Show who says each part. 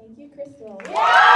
Speaker 1: Thank you, Crystal.